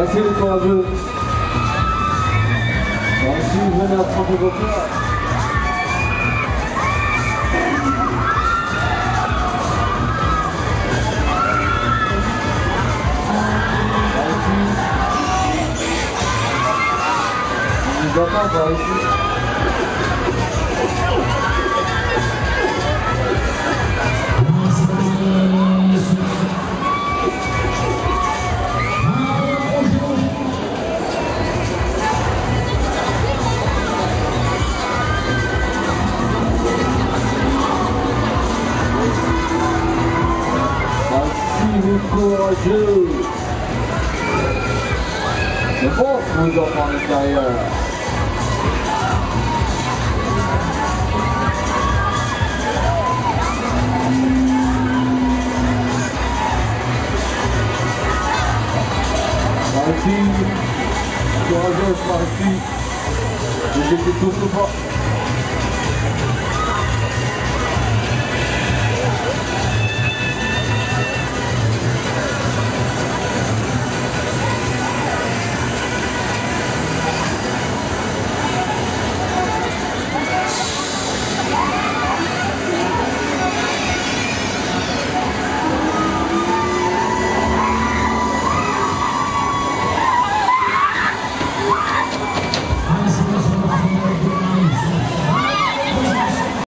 Arrêtez les à bleu. si vous venez à prendre vos points. D'accord, par ici. Les courageux. C'est bon, vous enfants à l'intérieur. Par ici, courageuse par ici. Je sais que tout voit.